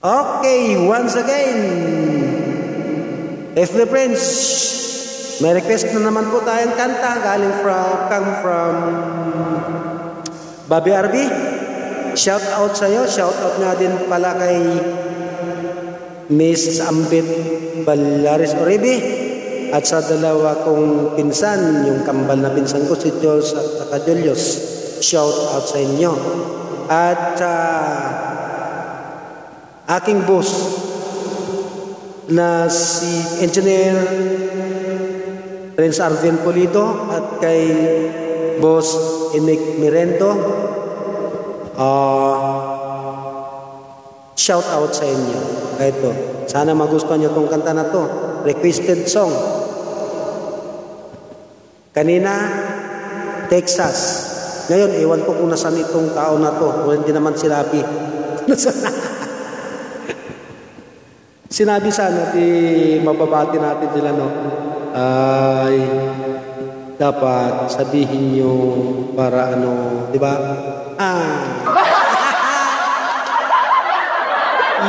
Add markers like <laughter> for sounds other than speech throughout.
Okay, once again, if the Prince, may request na naman po tayong kanta galing from, come from Bobby Arby. Shout out sa iyo, shout out nga din pala kay Miss Ambit Balaris Oribe at sa dalawa kong pinsan, yung kambal na pinsan ko si Jules at saka Julius. Shout out sa inyo. At uh, aking boss na si Engineer Prince Arvin Pulido at kay boss Enik Mirendo uh, shout out sa inyo. Ito. Sana magustuhan nyo itong kanta na to. Requested song. Kanina Texas. Ngayon ewan ko kung nasan itong tao na to. O hindi naman sinabi <laughs> Sinabi sana di mababati natin sila no. Ay dapat sabihin nyo para ano, di ba? Ah.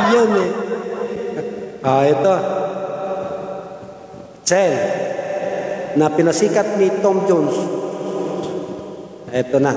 <laughs> Iyon eh. Ah, ito. Cell na pinasikat ni Tom Jones. Ito na.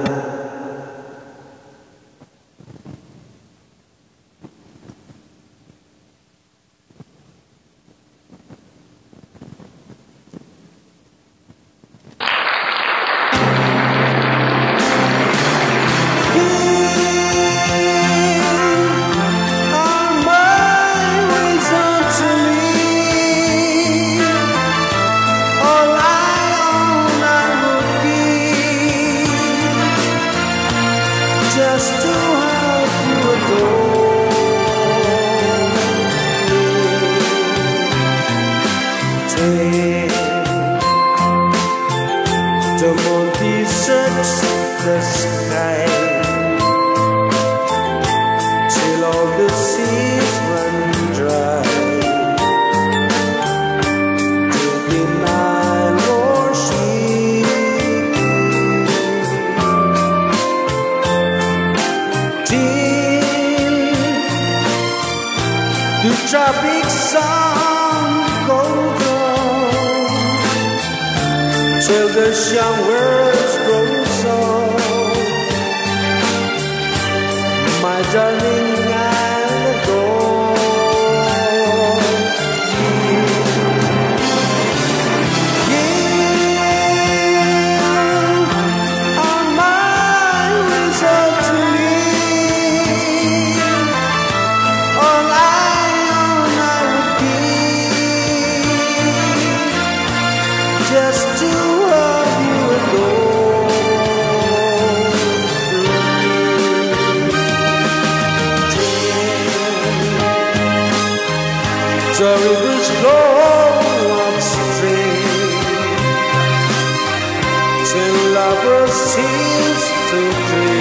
till all the seas run dry. Till. Till the tropic sun goes on. Till the young world. Darling carry this flow upstream till love seems to dream.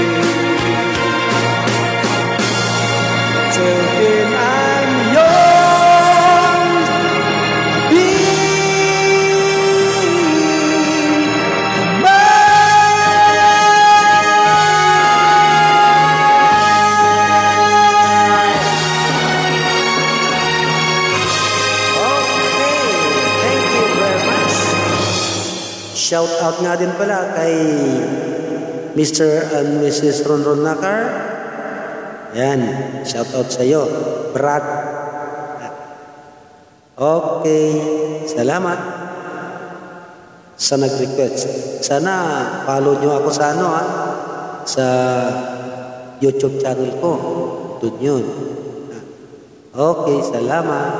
Shout out nga din pala kay Mr. and Mrs. Ronron Nakar. Yan, shout out sa iyo. Brad. Okay, salamat sa nag-request. Sana follow nyo ako sa ano ha, sa YouTube channel ko. Doon yun. Okay, salamat.